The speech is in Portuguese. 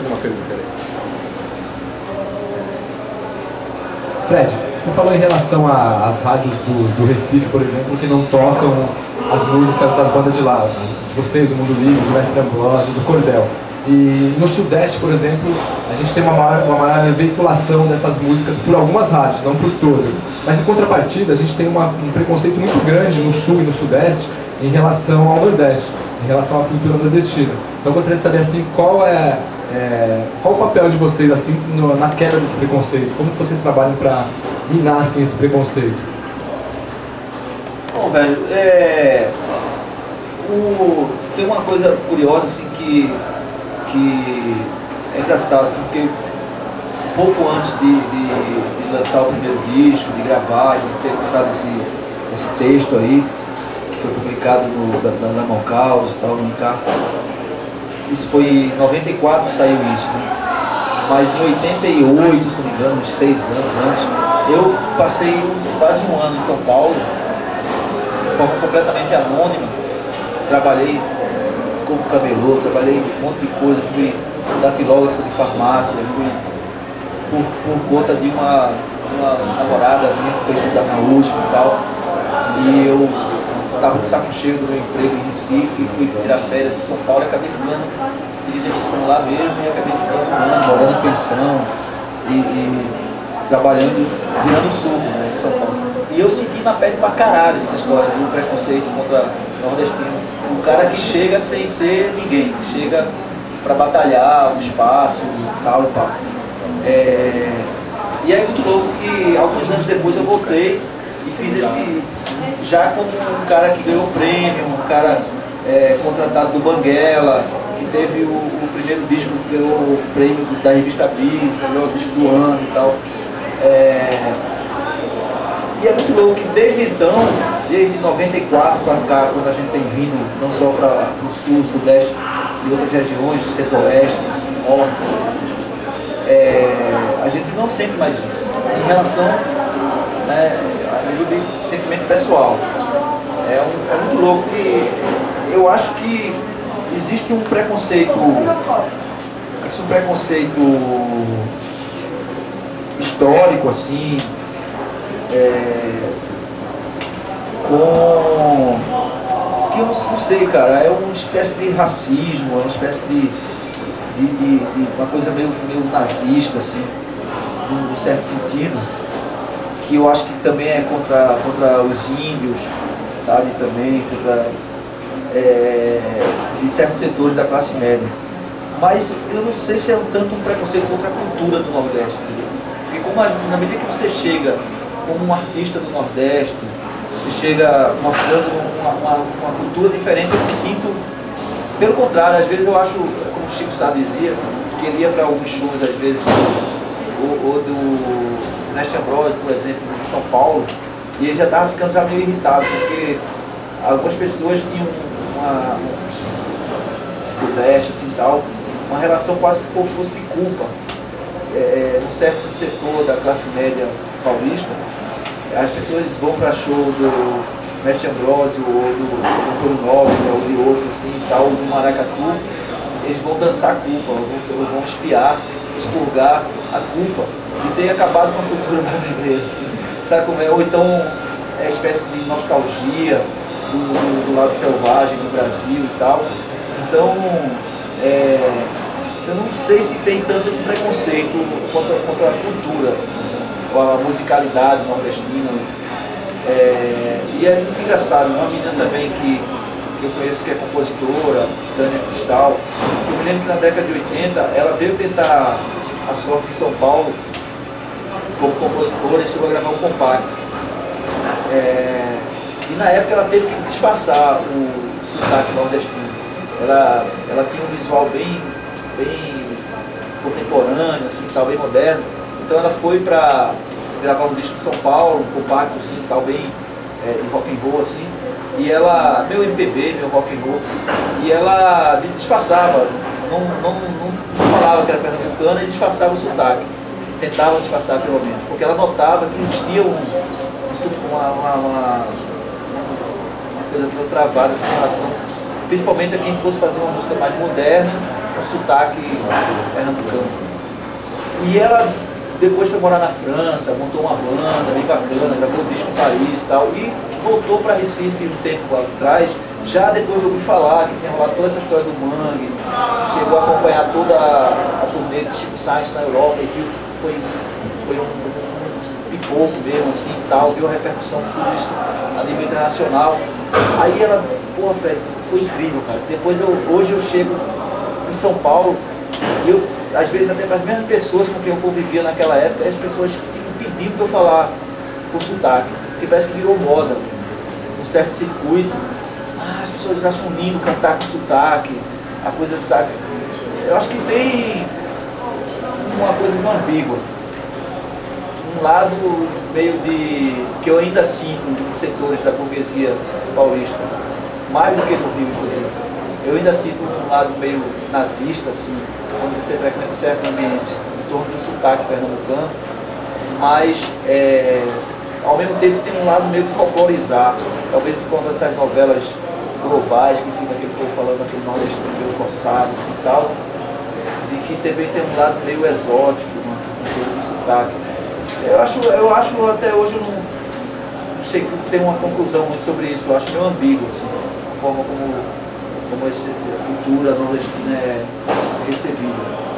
fazer uma pergunta aí. Fred, você falou em relação às rádios do, do Recife, por exemplo, que não tocam as músicas das bandas de lá, de vocês, do Mundo Livre, do Mestre Ambrosio, do Cordel. E no Sudeste, por exemplo, a gente tem uma maior, uma maior veiculação dessas músicas por algumas rádios, não por todas. Mas em contrapartida, a gente tem uma, um preconceito muito grande no Sul e no Sudeste em relação ao Nordeste, em relação à cultura nordestina. Então eu gostaria de saber assim, qual é, é qual o papel de vocês assim no, na quebra desse preconceito? Como vocês trabalham para minar assim, esse preconceito? Bom, velho, é, o, tem uma coisa curiosa assim que que é engraçado, porque pouco antes de, de, de, lançar o primeiro disco, de gravar, de ter lançado esse, esse texto aí, que foi publicado no, da, da, Caos e tal, no Encarto, isso foi em 94 saiu isso, né? mas em 88, se não me engano, uns seis anos antes, eu passei quase um ano em São Paulo, de forma completamente anônima, trabalhei como camelô, trabalhei um monte de coisa, fui datilógrafo de farmácia, fui por, por conta de uma, uma namorada minha que foi estudar na USP e tal. E eu estava de saco cheio do meu emprego em Recife, fui tirar férias de São Paulo e acabei ficando, pedi demissão lá mesmo e acabei ficando ano, morando pensão e, e trabalhando, virando suco né, em São Paulo. E eu senti na pele pra caralho essa história do preconceito contra nordestino o cara que chega sem ser ninguém, chega para batalhar um espaço, tal e tal. É, e é muito louco que alguns anos depois eu voltei e fiz esse, já como um cara que ganhou prêmio, um cara é, contratado do Banguela, que teve o, o, primeiro disco que ganhou o prêmio da revista Bis, o disco do ano e tal. É, e é muito louco que desde então, desde 94 para cá, quando a gente tem vindo não só para o sul, sudeste e outras regiões, centro-oeste, norte, é, a gente não sente mais isso. Em relação né, a nível de sentimento pessoal. É, um, é muito louco que eu acho que existe um preconceito, um preconceito histórico assim, é, com que eu não sei, cara, é uma espécie de racismo, é uma espécie de, de, de, de uma coisa meio, meio nazista, assim, num certo sentido, que eu acho que também é contra, contra os índios, sabe, também, contra é, de certos setores da classe média. Mas eu não sei se é um tanto um preconceito contra a cultura do Nordeste. Porque como na medida que você chega como um artista do Nordeste, você chega mostrando uma, uma, uma, cultura diferente, eu me sinto, pelo contrário, às vezes eu acho, como o Chico Sá dizia, que ele ia para alguns shows, às vezes, ou, ou do Neste Ambrose, por exemplo, de São Paulo, e ele já estava ficando já meio irritado, porque algumas pessoas tinham uma, um sudeste, assim tal, uma relação quase como se fosse de culpa. É, é num certo setor da classe média paulista, as pessoas vão para show do Mestre Ambrosio ou do Antônio Nobre ou de outros assim tal, do Maracatu, eles vão dançar a culpa, ou vão, espiar, expurgar a culpa de ter acabado com a cultura brasileira. Assim. Sabe como é? Ou então é uma espécie de nostalgia do, do, do lado selvagem do Brasil e tal. Então, é, eu não sei se tem tanto preconceito contra, contra a cultura a musicalidade nordestina. É, e é muito engraçado, uma menina também que, que eu conheço que é compositora, Tânia Cristal, eu me lembro que na década de 80 ela veio tentar a sorte em São Paulo como compositora e chegou a gravar um compacto. É, e na época ela teve que disfarçar o sotaque nordestino. Ela, ela tinha um visual bem, bem contemporâneo, assim, tal, bem moderno então ela foi para gravar um disco em São Paulo, um compacto assim, tal, bem é, de rock and roll assim. E ela, meu MPB, meu rock and roll, e ela disfarçava, não, não, não, falava que era pernambucana e disfarçava o sotaque. Tentava disfarçar pelo menos, porque ela notava que existia um, uma, uma, uma, uma coisa travada assim, em relação, principalmente a quem fosse fazer uma música mais moderna com sotaque pernambucano. E ela depois foi morar na França, montou uma banda bem bacana, gravou disco em Paris e tal, e voltou para Recife um tempo atrás, já depois eu ouvi falar que tinha rolado toda essa história do Mangue, chegou a acompanhar toda a, a turnê de Chico Sainz na Europa e viu foi, foi um, pipoco mesmo, assim, tal, viu a repercussão de tudo isso a nível internacional. Aí ela, porra, Fred, foi incrível, cara. Depois eu, hoje eu chego em São Paulo e eu, às vezes até para as mesmas pessoas com quem eu convivia naquela época, as pessoas ficam pedindo para eu falar com sotaque, porque parece que virou moda, um certo circuito. Ah, as pessoas acham lindo cantar com sotaque, a coisa do sotaque. Eu acho que tem uma coisa meio ambígua. Um lado meio de. que eu ainda sinto nos setores da burguesia paulista, mais do que no Rio, inclusive. Eu ainda sinto um lado meio nazista, assim, quando você frequenta certos ambientes em torno do sotaque pernambucano, mas é, ao mesmo tempo tem um lado meio de folclorizar. Talvez por conta dessas novelas globais que fica aquele povo falando aquele nordestino meio forçado assim, e tal, de que também tem um lado meio exótico, uma coisa sotaque. Eu acho, eu acho até hoje eu não, não sei ter uma conclusão muito sobre isso, eu acho meio ambíguo, assim, a forma como, como essa cultura nordestina é recebida.